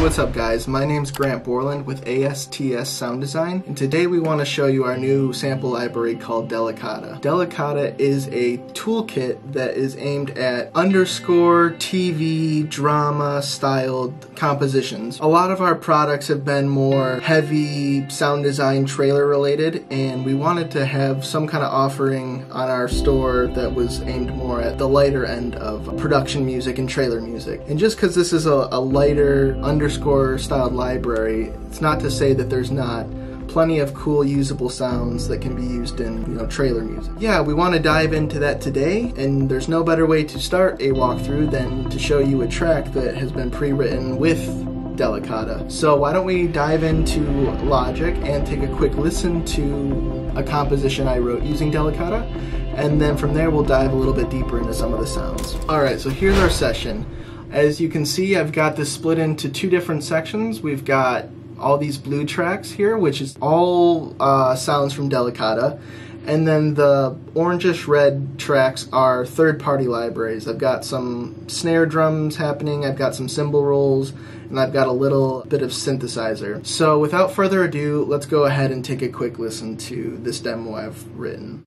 what's up guys? My name's Grant Borland with ASTS Sound Design, and today we want to show you our new sample library called Delicata. Delicata is a toolkit that is aimed at underscore TV drama styled compositions. A lot of our products have been more heavy sound design trailer related, and we wanted to have some kind of offering on our store that was aimed more at the lighter end of production music and trailer music. And just because this is a, a lighter underscore styled library, it's not to say that there's not plenty of cool usable sounds that can be used in you know trailer music. Yeah, we want to dive into that today and there's no better way to start a walkthrough than to show you a track that has been pre-written with Delicata. So why don't we dive into Logic and take a quick listen to a composition I wrote using Delicata and then from there we'll dive a little bit deeper into some of the sounds. Alright, so here's our session. As you can see, I've got this split into two different sections. We've got all these blue tracks here, which is all uh, sounds from Delicata. And then the orangish red tracks are third party libraries. I've got some snare drums happening, I've got some cymbal rolls, and I've got a little bit of synthesizer. So without further ado, let's go ahead and take a quick listen to this demo I've written.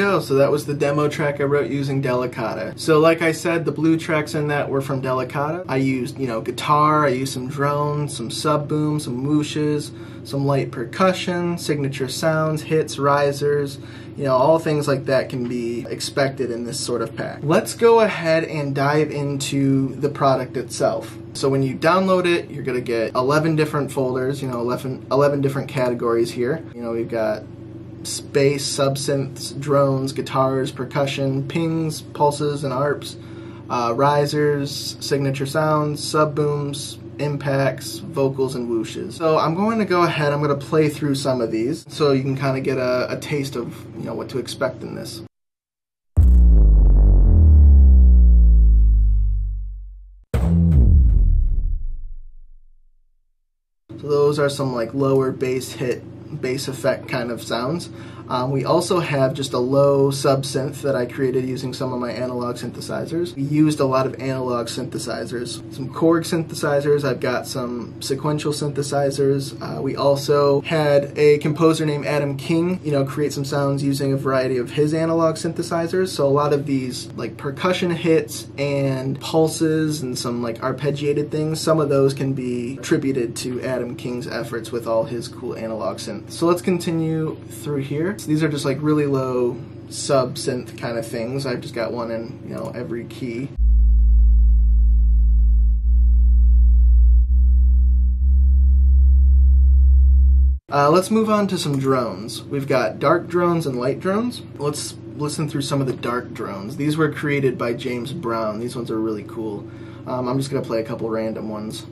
Go. So that was the demo track I wrote using Delicata. So like I said, the blue tracks in that were from Delicata. I used, you know, guitar, I used some drones, some sub booms, some whooshes, some light percussion, signature sounds, hits, risers, you know, all things like that can be expected in this sort of pack. Let's go ahead and dive into the product itself. So when you download it, you're going to get 11 different folders, you know, 11, 11 different categories here. You know, we've got space, subsynths, drones, guitars, percussion, pings, pulses, and arps, uh, risers, signature sounds, sub booms, impacts, vocals, and whooshes. So I'm going to go ahead, I'm going to play through some of these so you can kind of get a, a taste of you know what to expect in this. So those are some like lower bass hit bass effect kind of sounds. Um, we also have just a low sub synth that I created using some of my analog synthesizers. We used a lot of analog synthesizers, some Korg synthesizers. I've got some sequential synthesizers. Uh, we also had a composer named Adam King, you know, create some sounds using a variety of his analog synthesizers. So a lot of these like percussion hits and pulses and some like arpeggiated things, some of those can be attributed to Adam King's efforts with all his cool analog synth. So let's continue through here. These are just like really low sub synth kind of things. I've just got one in, you know, every key. Uh, let's move on to some drones. We've got dark drones and light drones. Let's listen through some of the dark drones. These were created by James Brown. These ones are really cool. Um, I'm just going to play a couple random ones.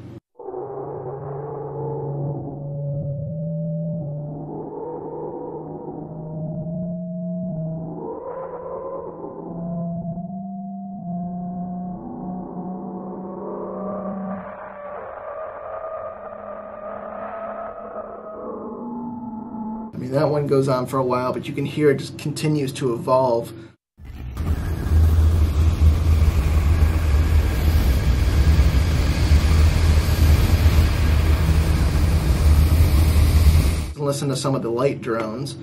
Mean, that one goes on for a while, but you can hear it just continues to evolve. Listen to some of the light drones.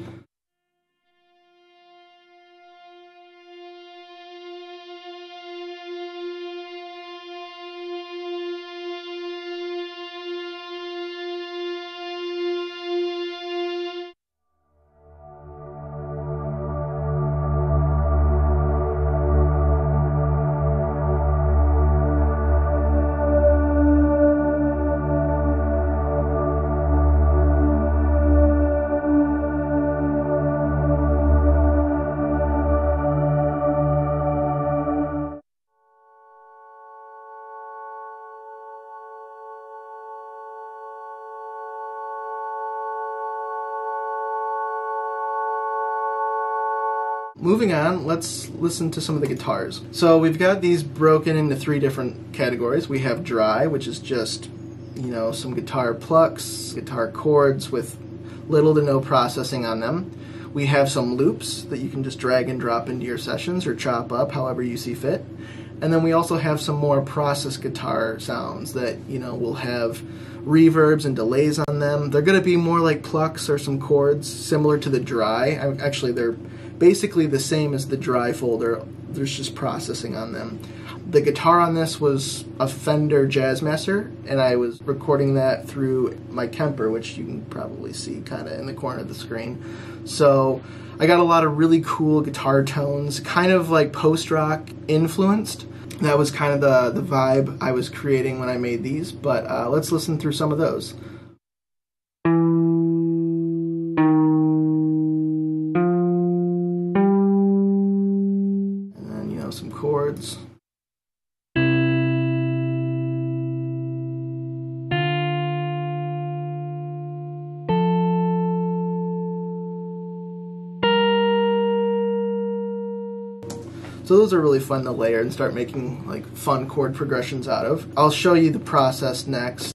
Moving on, let's listen to some of the guitars. So we've got these broken into three different categories. We have dry, which is just, you know, some guitar plucks, guitar chords with little to no processing on them. We have some loops that you can just drag and drop into your sessions or chop up however you see fit. And then we also have some more processed guitar sounds that, you know, will have reverbs and delays on them. They're going to be more like plucks or some chords similar to the dry. Actually, they're basically the same as the dry folder. There's just processing on them. The guitar on this was a Fender Jazzmaster, and I was recording that through my Kemper, which you can probably see kind of in the corner of the screen. So I got a lot of really cool guitar tones, kind of like post rock influenced. That was kind of the, the vibe I was creating when I made these, but uh, let's listen through some of those. And then, you know, some chords. Those are really fun to layer and start making like fun chord progressions out of. I'll show you the process next.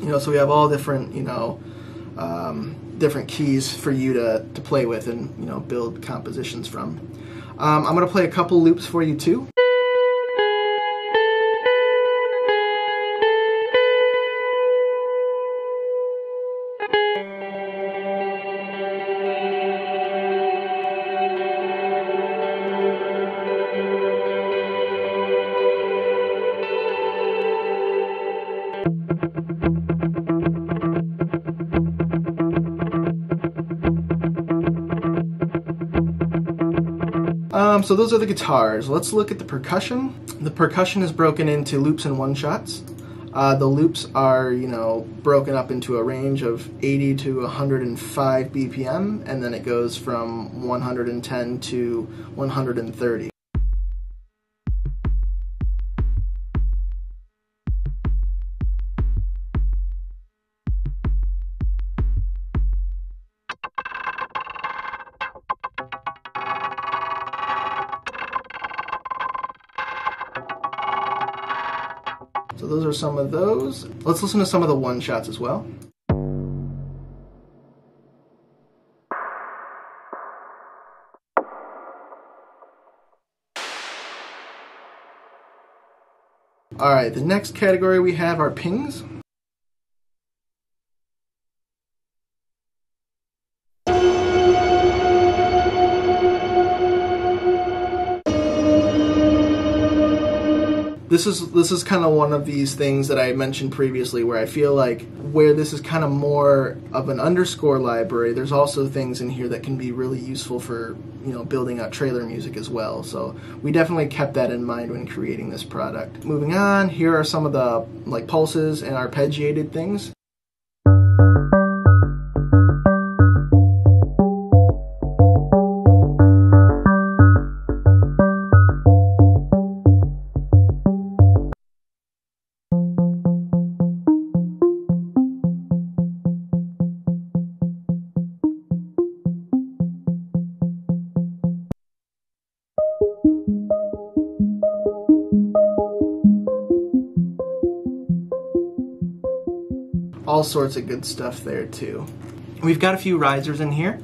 you know, so we have all different, you know, um, different keys for you to, to play with and, you know, build compositions from. Um, I'm going to play a couple loops for you too. Um, so those are the guitars. Let's look at the percussion. The percussion is broken into loops and one shots. Uh, the loops are, you know, broken up into a range of 80 to 105 BPM, and then it goes from 110 to 130. So those are some of those. Let's listen to some of the one shots as well. All right, the next category we have are pings. This is this is kind of one of these things that I mentioned previously where I feel like where this is kind of more of an underscore library there's also things in here that can be really useful for you know building out trailer music as well. So we definitely kept that in mind when creating this product. Moving on here are some of the like pulses and arpeggiated things all sorts of good stuff there too. We've got a few risers in here.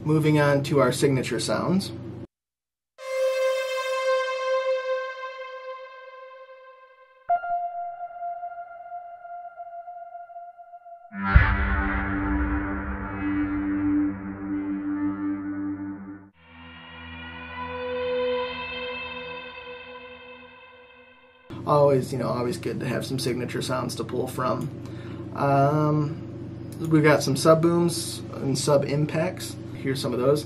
Moving on to our signature sounds. Always, you know, always good to have some signature sounds to pull from. Um, we've got some sub booms and sub impacts. Here's some of those.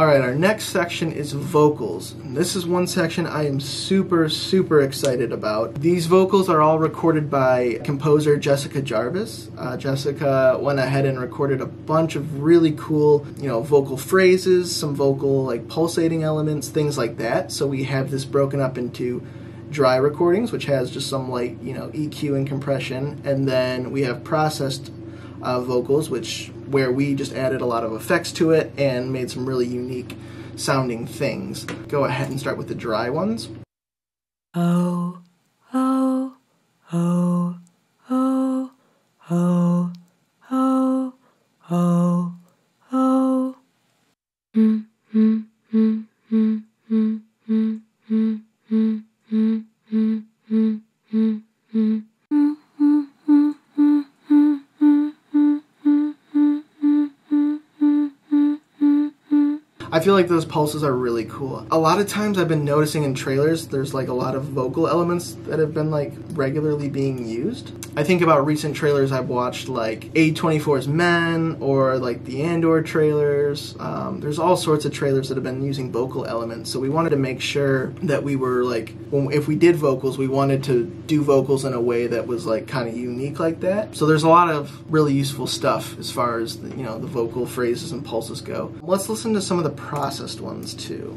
Alright, our next section is vocals. This is one section I am super, super excited about. These vocals are all recorded by composer Jessica Jarvis. Uh, Jessica went ahead and recorded a bunch of really cool, you know, vocal phrases, some vocal, like, pulsating elements, things like that. So we have this broken up into dry recordings, which has just some light, you know, EQ and compression, and then we have processed uh, vocals, which where we just added a lot of effects to it and made some really unique sounding things. Go ahead and start with the dry ones. Oh, oh, oh, those pulses are really cool. A lot of times I've been noticing in trailers there's like a lot of vocal elements that have been like regularly being used. I think about recent trailers I've watched like A24's Men or like the Andor trailers. Um, there's all sorts of trailers that have been using vocal elements. So we wanted to make sure that we were like, when, if we did vocals, we wanted to do vocals in a way that was like kind of unique like that. So there's a lot of really useful stuff as far as the, you know the vocal phrases and pulses go. Let's listen to some of the processed ones too.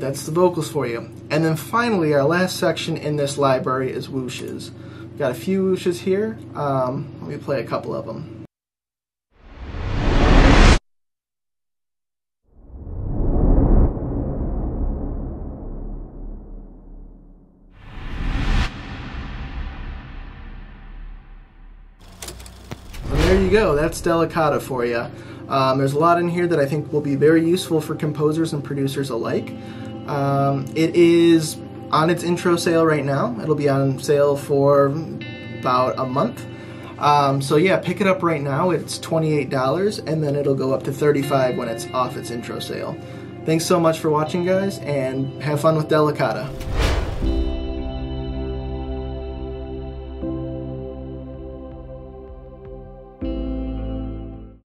That's the vocals for you. And then finally, our last section in this library is whooshes. Got a few whooshes here. Um, let me play a couple of them. there you go. That's Delicata for you. Um, there's a lot in here that I think will be very useful for composers and producers alike. Um, it is on its intro sale right now. It'll be on sale for about a month. Um, so yeah, pick it up right now. It's $28 and then it'll go up to 35 when it's off its intro sale. Thanks so much for watching guys and have fun with Delicata.